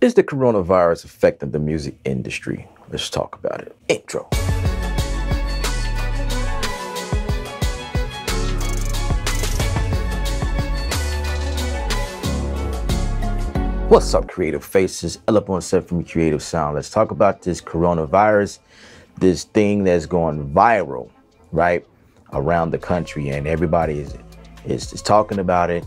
Is the coronavirus affecting the music industry? Let's talk about it. Intro. What's up, creative faces? On set from Kreatve Sound. Let's talk about this coronavirus, this thing that's going viral, right, around the country, and everybody is is, is talking about it.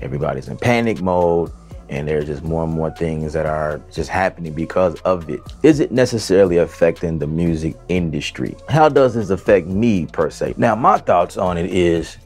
Everybody's in panic mode and there's just more and more things that are just happening because of it. Is it necessarily affecting the music industry? How does this affect me per se? Now, my thoughts on it is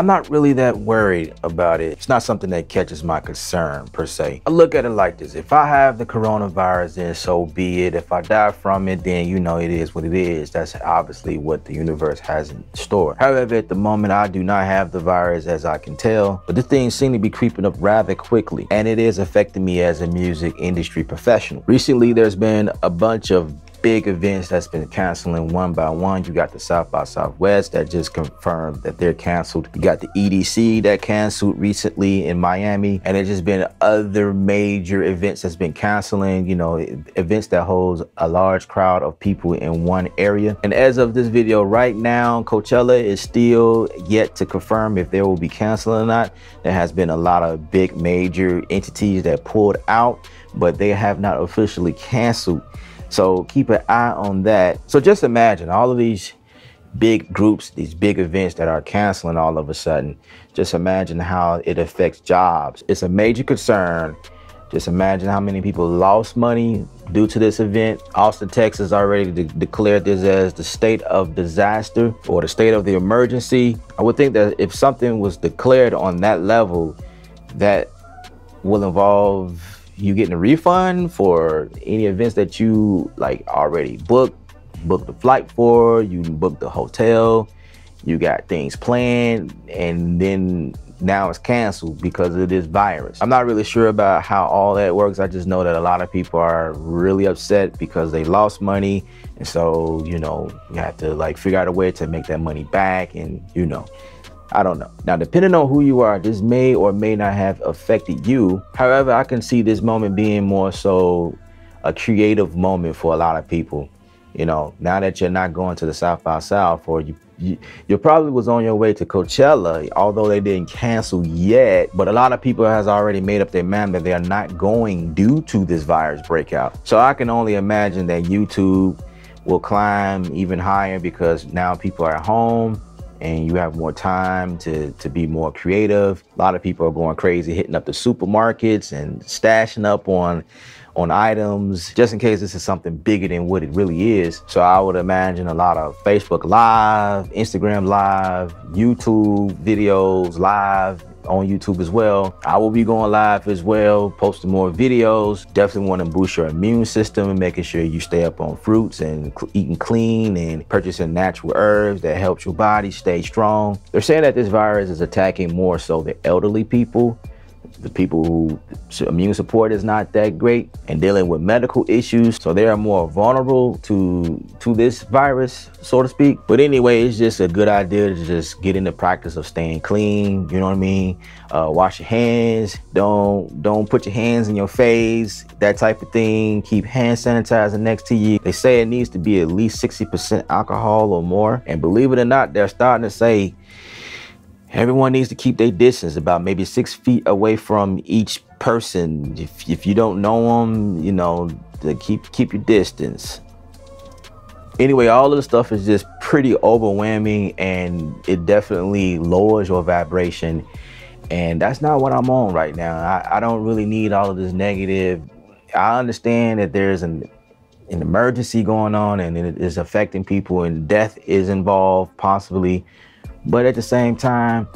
I'm not really that worried about it. It's not something that catches my concern per se. I look at it like this. If I have the coronavirus, then so be it. If I die from it, then you know it is what it is. That's obviously what the universe has in store. However, at the moment, I do not have the virus as I can tell, but this thing seems to be creeping up rather quickly and it is affecting me as a music industry professional. Recently, there's been a bunch of big events that's been canceling one by one. You got the South by Southwest that just confirmed that they're canceled. You got the EDC that canceled recently in Miami. And there's just been other major events that's been canceling, you know, events that holds a large crowd of people in one area. And as of this video right now, Coachella is still yet to confirm if they will be canceling or not. There has been a lot of big major entities that pulled out, but they have not officially canceled so keep an eye on that. So just imagine all of these big groups, these big events that are canceling all of a sudden. Just imagine how it affects jobs. It's a major concern. Just imagine how many people lost money due to this event. Austin, Texas already de declared this as the state of disaster or the state of the emergency. I would think that if something was declared on that level, that will involve you getting a refund for any events that you like already booked, booked the flight for, you booked the hotel, you got things planned, and then now it's canceled because of this virus. I'm not really sure about how all that works. I just know that a lot of people are really upset because they lost money. And so, you know, you have to like figure out a way to make that money back and, you know, I don't know. Now, depending on who you are, this may or may not have affected you. However, I can see this moment being more so a creative moment for a lot of people. You know, now that you're not going to the South by South or you, you, you probably was on your way to Coachella, although they didn't cancel yet, but a lot of people has already made up their mind that they are not going due to this virus breakout. So I can only imagine that YouTube will climb even higher because now people are at home and you have more time to, to be more creative. A lot of people are going crazy, hitting up the supermarkets and stashing up on on items just in case this is something bigger than what it really is. So I would imagine a lot of Facebook Live, Instagram Live, YouTube videos live, on YouTube as well. I will be going live as well, posting more videos. Definitely want to boost your immune system and making sure you stay up on fruits and eating clean and purchasing natural herbs that helps your body stay strong. They're saying that this virus is attacking more so the elderly people the people who immune support is not that great and dealing with medical issues. So they are more vulnerable to to this virus so to speak. But anyway it's just a good idea to just get in the practice of staying clean. You know what i mean? Uh, wash your hands. Don't don't put your hands in your face. That type of thing. Keep hand sanitizer next to you. They say it needs to be at least 60 percent alcohol or more. And believe it or not they're starting to say Everyone needs to keep their distance about maybe six feet away from each person. If, if you don't know them, you know, keep keep your distance. Anyway, all of the stuff is just pretty overwhelming and it definitely lowers your vibration. And that's not what I'm on right now. I, I don't really need all of this negative. I understand that there's an an emergency going on and it is affecting people and death is involved possibly but at the same time,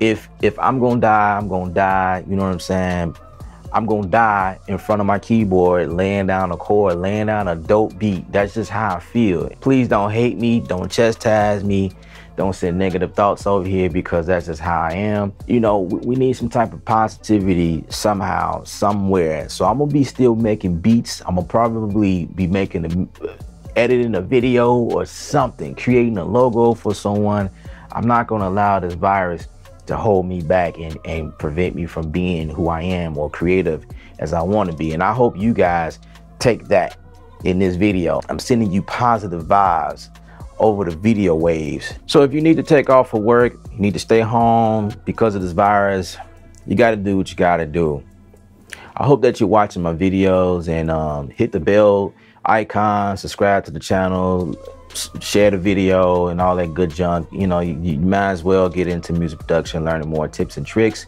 if if I'm gonna die, I'm gonna die. You know what I'm saying? I'm gonna die in front of my keyboard, laying down a chord, laying down a dope beat. That's just how I feel. Please don't hate me, don't chastise me, don't send negative thoughts over here because that's just how I am. You know, we, need some type of positivity somehow, somewhere. So I'm gonna be still making beats. I'm gonna probably be making a, editing a video or something, creating a logo for someone I'm not going to allow this virus to hold me back and, and prevent me from being who I am or creative as I want to be. And I hope you guys take that in this video. I'm sending you positive vibes over the video waves. So if you need to take off for work, you need to stay home because of this virus, you got to do what you got to do. I hope that you're watching my videos and um, hit the bell icon, subscribe to the channel, share the video and all that good junk. You know, you, you might as well get into music production, learning more tips and tricks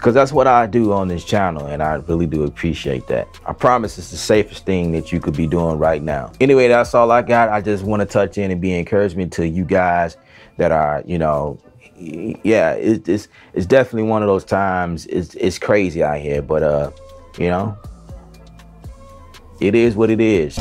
because that's what I do on this channel and I really do appreciate that. I promise it's the safest thing that you could be doing right now. Anyway, that's all I got. I just want to touch in and be encouragement to you guys that are, you know, yeah, it, it's it's definitely one of those times. It's it's crazy out here, but uh, you know, it is what it is.